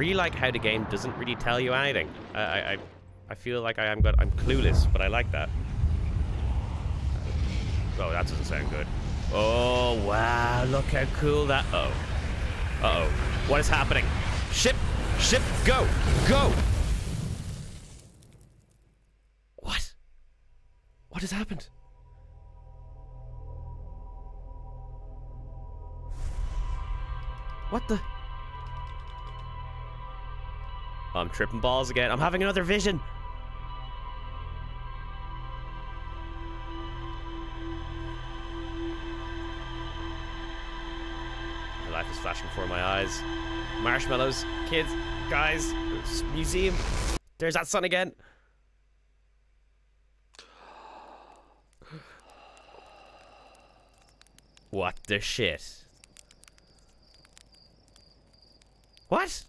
really like how the game doesn't really tell you anything. I, I, I- feel like I am good. I'm clueless, but I like that. Oh, that doesn't sound good. Oh, wow. Look how cool that... Uh-oh. Uh-oh. What is happening? Ship! Ship! Go! Go! What? What has happened? What the? I'm tripping balls again. I'm having another vision. My life is flashing before my eyes. Marshmallows, kids, guys, museum. There's that sun again. What the shit? What?